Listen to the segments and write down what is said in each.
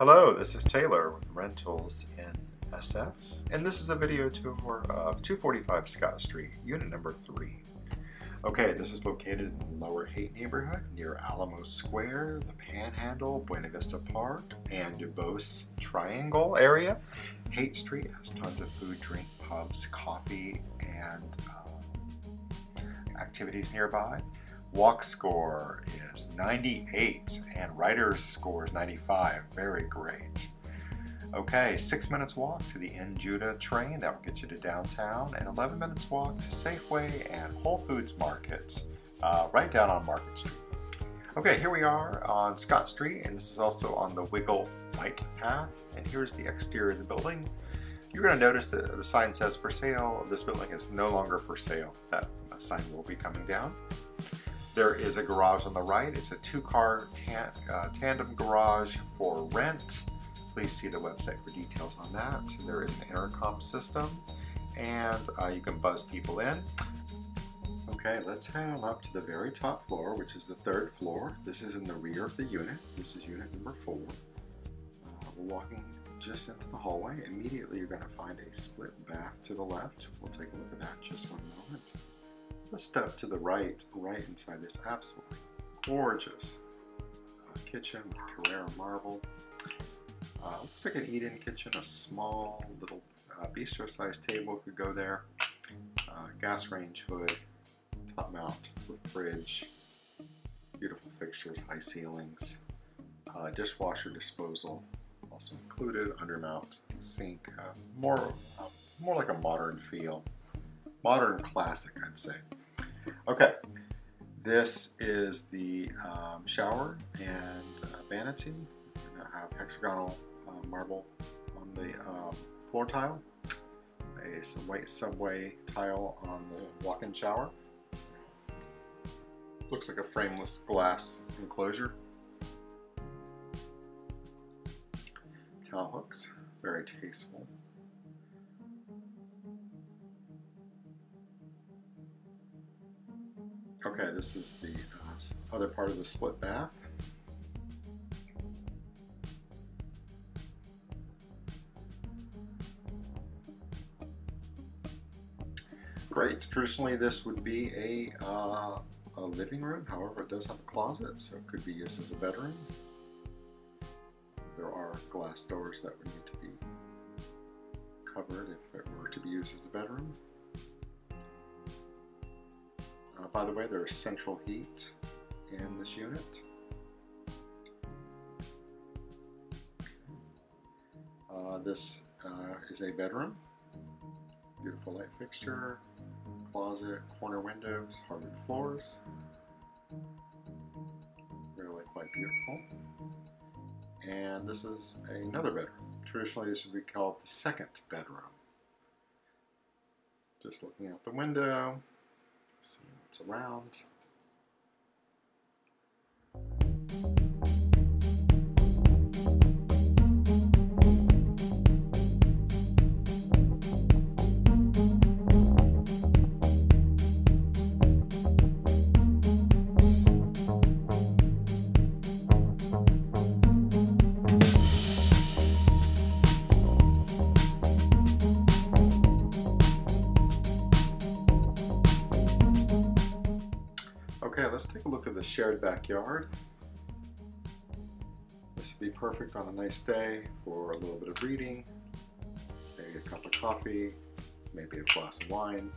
Hello, this is Taylor with Rentals in SF, and this is a video tour of 245 Scott Street, unit number 3. Okay, this is located in the Lower Haight neighborhood near Alamo Square, the Panhandle, Buena Vista Park, and Duboce Triangle area. Haight Street has tons of food, drink, pubs, coffee, and uh, activities nearby. Walk score is 98 and writer's score is 95. Very great. Okay, six minutes walk to the N Judah train. That will get you to downtown, and 11 minutes walk to Safeway and Whole Foods Markets, uh, right down on Market Street. Okay, here we are on Scott Street, and this is also on the Wiggle Bike Path. And here's the exterior of the building. You're going to notice that the sign says for sale. This building is no longer for sale. That sign will be coming down. There is a garage on the right. It's a two-car tan uh, tandem garage for rent. Please see the website for details on that. There is an intercom system, and uh, you can buzz people in. Okay, let's head on up to the very top floor, which is the third floor. This is in the rear of the unit. This is unit number four. Uh, we're walking just into the hallway. Immediately, you're going to find a split bath to the left. We'll take a look at that just one moment. Let's step to the right, right inside this absolutely gorgeous uh, kitchen with Carrara marble. Uh, looks like an eat-in kitchen, a small little uh, bistro-sized table could go there. Uh, gas range hood, top mount fridge, beautiful fixtures, high ceilings, uh, dishwasher disposal also included, undermount sink, uh, more more like a modern feel, modern classic, I'd say. Okay, this is the um, shower and uh, vanity. We're gonna have hexagonal uh, marble on the um, floor tile, a white subway tile on the walk-in shower. Looks like a frameless glass enclosure. Towel hooks, very tasteful. Okay, this is the uh, other part of the split bath. Great. Traditionally, this would be a, uh, a living room. However, it does have a closet, so it could be used as a bedroom. There are glass doors that would need to be covered if it were to be used as a bedroom. By the way, there is central heat in this unit. Uh, this uh, is a bedroom. Beautiful light fixture, closet, corner windows, hardwood floors. Really quite beautiful. And this is another bedroom. Traditionally, this would be called the second bedroom. Just looking out the window, what's around. Let's take a look at the shared backyard. This would be perfect on a nice day for a little bit of reading, maybe a cup of coffee, maybe a glass of wine.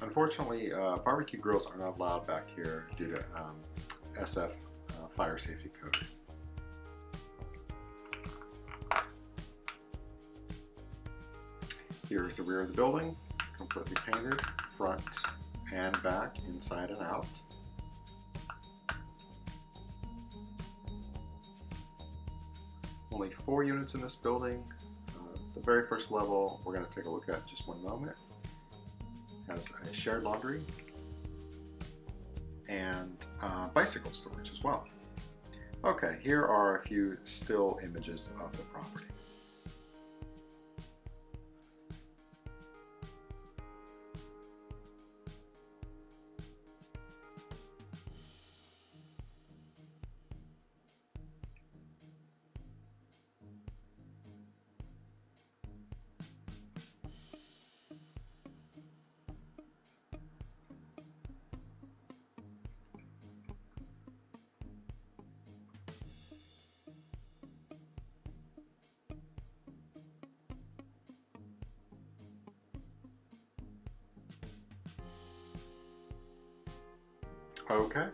Unfortunately, uh, barbecue grills are not allowed back here due to um, SF uh, fire safety code. Here's the rear of the building, completely painted, front and back, inside and out. Only four units in this building. Uh, the very first level we're going to take a look at just one moment. Has a shared laundry and uh, bicycle storage as well. Okay, here are a few still images of the property. Okay.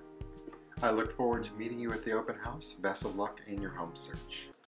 I look forward to meeting you at the open house. Best of luck in your home search.